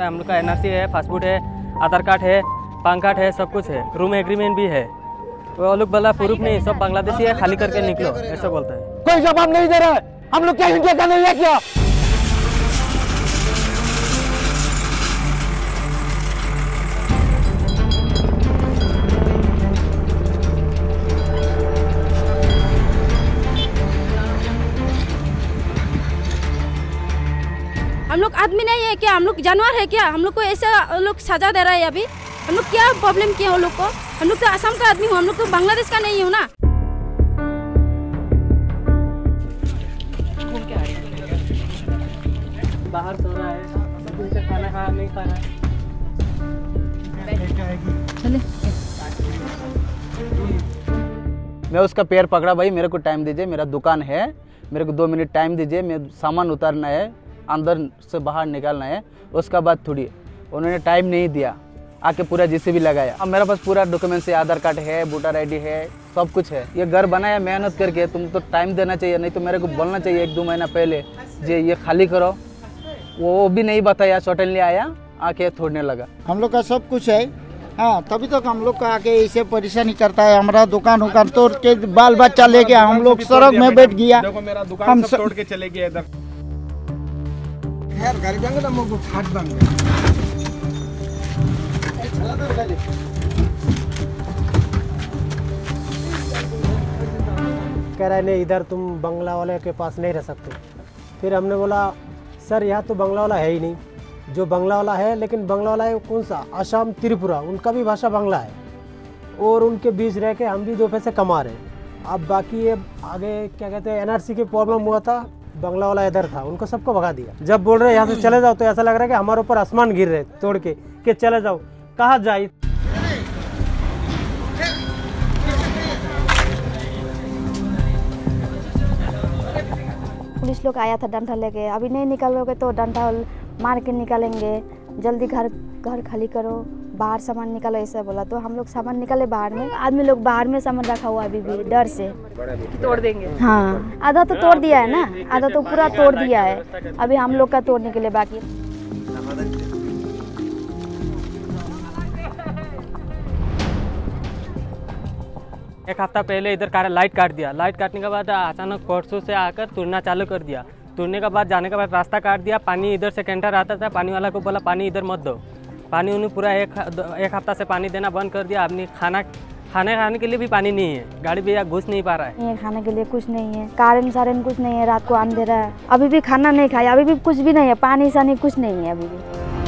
हम लोग का एनआरसी है पासपोर्ट है, आधार कार्ड है, पान कार्ड है, सब कुछ है। रूम एग्रीमेंट भी है। वो लोग बोला प्रूफ नहीं सब बांग्लादेशी है, खाली करके निकलो, ऐसा बोलता है। कोई जवाब नहीं दे रहा है। हम लोग क्या इंडिया का नहीं क्या? हम लोग आदमी नहीं है क्या? हम लोग जानवर है क्या? हम लोग को ऐसा लोग सजा दे रहा है अभी। हम लोग क्या प्रॉब्लम किया हम लोग को? हम लोग तो असम का आदमी हूँ हम लोग तो बांग्लादेश का नहीं हूँ ना। बाहर सो रहा है। सब दिन से खाना खा नहीं खा रहा है। मैं उसका पैर पकड़ा भाई मेरे को टाइम दीजिए मेरा दुकान है। मेरे को दो मिनट टाइम दीजिए मैं सामान उतारना है। अंदर से बाहर निकालना है उसका बाद थोड़ी। उन्होंने टाइम नहीं दिया। आके पूरा जिसे भी लगाया। अब मेरे पास पूरा डॉक्यूमेंट्स है आधार कार्ड है वोटर आईडी है सब कुछ है। ये घर बनाया मेहनत करके तुम तो टाइम देना चाहिए नहीं तो मेरे को बोलना चाहिए एक दो महीना पहले जे ये खाली करो। वो भी नहीं बताया सडनली आया आके छोड़ने लगा। हम लोग का सब कुछ है। हाँ तभी तक तो हम लोग का आके ऐसे परेशानी करता है। हमारा दुकान उकान तोड़ के बाल बच्चा लेके हम लोग सड़क में बैठ गया। देखो मेरा दुकान हम के चले गए इधर कह रहा नहीं, इधर तुम बंगला वाले के पास नहीं रह सकते। फिर हमने बोला, सर, यहाँ तो बंगला वाला है ही नहीं। जो बंगला वाला है, लेकिन बंगला वाला है कौन सा? असम त्रिपुरा, उनका भी भाषा बंगला है। और उनके बीच रह के हम भी दो पैसे कमा रहे हैं। अब बाकी ये आगे, क्या कहते हैं एनआरसी की प्रॉब्लम हुआ था। बंगला वाला इधर था, उनको सबको भगा दिया। जब बोल रहे, यहाँ से चले जाओ तो ऐसा लग रहा है कि हमारे ऊपर आसमान गिर रहे तोड़ के, कि चले जाओ। कहाँ जाए? पुलिस लोग आया था डंडा लेके। अभी नहीं निकलोगे तो डंडा मार के निकालेंगे। जल्दी घर घर खाली करो। बाहर सामान निकालो ऐसा बोला। तो हम लोग सामान निकाले बाहर में। आदमी लोग बाहर में सामान रखा हुआ अभी भी डर से। तोड़ देंगे। हाँ आधा तो तोड़ दिया है ना? आधा तो पूरा तोड़ दिया है। अभी हम लोग का तोड़ने के लिए बाकी। एक हफ़्ता पहले इधर कार लाइट काट दिया। लाइट काटने के बाद अचानक परसों से आकर तुरना चालू कर दिया। तुरने के बाद जाने के बाद रास्ता काट दिया। पानी इधर से कैंटर आता था पानी वाला को बोला पानी इधर मत दो। पानी उन्हें पूरा एक एक हफ़्ता से पानी देना बंद कर दिया। अपनी खाना, खाने खाने के लिए भी पानी नहीं है। गाड़ी भी घुस नहीं पा रहा है। नहीं, खाने के लिए कुछ नहीं है। कारण सारण कुछ नहीं है, रात को आंधेरा है। अभी भी खाना नहीं खाया, अभी भी कुछ भी नहीं है। पानी सानी कुछ नहीं है अभी भी।